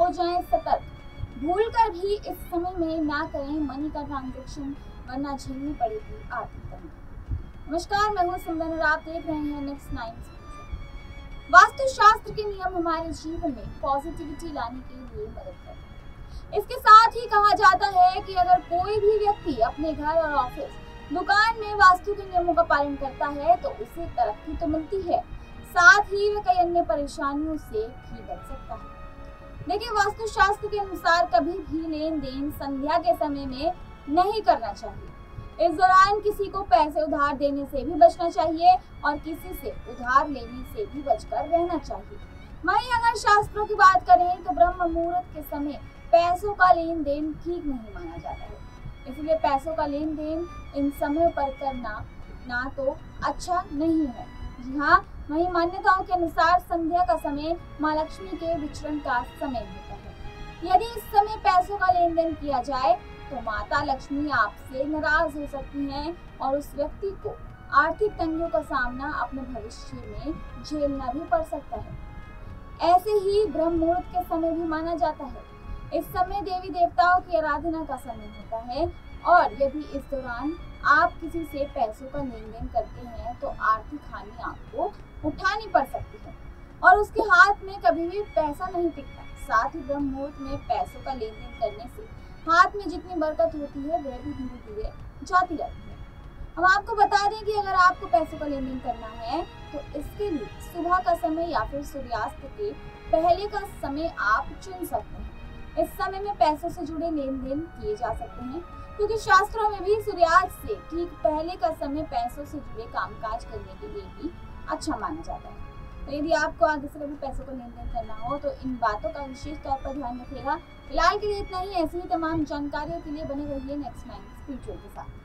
हो जाएँ सतर्क। भूल कर भी इस समय में ना करें मनी का ट्रांजेक्शन, वरना झेलनी पड़ेगी आर्थिक तंगी। नमस्कार, मैं हूँ सुंदर और आप देख रहे हैं नेक्स्ट नाइन वास्तु शास्त्र के नियम हमारे जीवन में पॉजिटिविटी लाने के लिए मदद करते हैं। इसके साथ ही कहा जाता है कि अगर कोई भी व्यक्ति अपने घर और ऑफ़िस दुकान में वास्तु के नियमों का पालन करता है तो उसे तरक्की तो मिलती है। साथ ही वह कई अन्य परेशानियों से भी बच सकता है। देखिए वास्तु शास्त्र के अनुसार कभी भी लेन देन संध्या के समय में नहीं करना चाहिए। इस दौरान किसी को पैसे उधार देने से भी बचना चाहिए और किसी से उधार लेने से भी बचकर रहना चाहिए। वहीं अगर शास्त्रों की बात करें तो ब्रह्म मुहूर्त के समय पैसों का लेन देन ठीक नहीं माना जाता है। इसलिए पैसों का लेन देन इन समय पर करना ना तो अच्छा नहीं है। जी हाँ वही मान्यताओं के अनुसार संध्या का समय माँ लक्ष्मी के विचरण का समय होता है। यदि इस समय पैसों का लेन देन किया जाए तो माता लक्ष्मी आपसे नाराज़ हो सकती हैं और उस व्यक्ति को आर्थिक तंगियों का सामना अपने भविष्य में झेलना भी पड़ सकता है। ऐसे ही ब्रह्म मुहूर्त के समय भी माना जाता है। इस समय देवी देवताओं की आराधना का समय होता है और यदि इस दौरान आप किसी से पैसों का लेन देन करते हैं तो आर्थिक हानि आपको उठानी पड़ सकती है। और उसके हाथ में कभी भी पैसा नहीं टिकता। साथ ही ब्रह्म मुहूर्त में पैसों का लेन देन करने से हाथ में जितनी बरकत होती है, वह भी धीरे धीरे जाती रहती है। हम आपको बता दें कि अगर आपको पैसों का लेन देन करना है तो इसके लिए सुबह का समय या फिर सूर्यास्त के पहले का समय आप चुन सकते हैं। इस समय में पैसों से जुड़े लेन देन किए जा सकते हैं, क्योंकि शास्त्रों में भी सूर्यास्त से ठीक पहले का समय पैसों से जुड़े कामकाज करने के लिए भी अच्छा माना जाता है। तो यदि आपको आगे से कभी पैसों को लेन देन करना हो तो इन बातों का विशेष तौर पर ध्यान रखेगा फ़िलहाल के लिए इतना ही। ऐसी ही तमाम जानकारियों के लिए बने रहिए नेक्स्ट नाइन फ्यूचर के साथ।